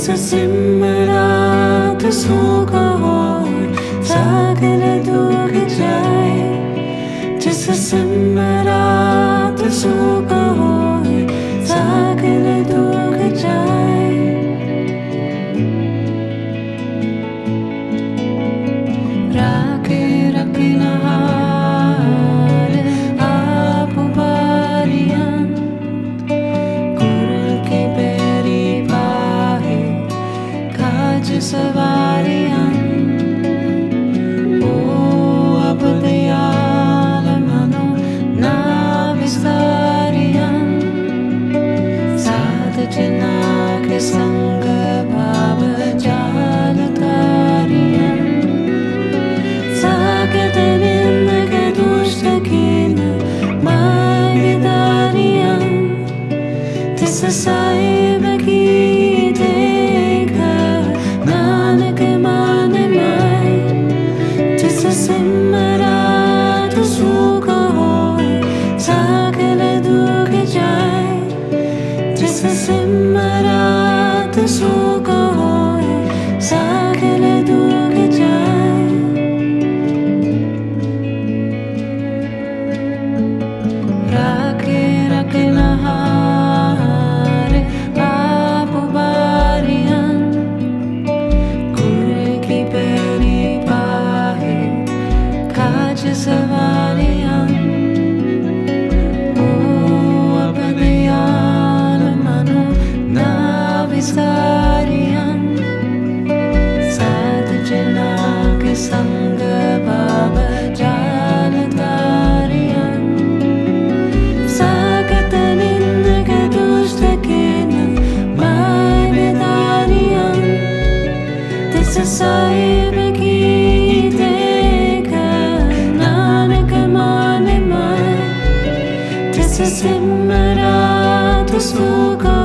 Jesus immer an der Suche. Jesús en María. mūsu gājā.